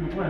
有过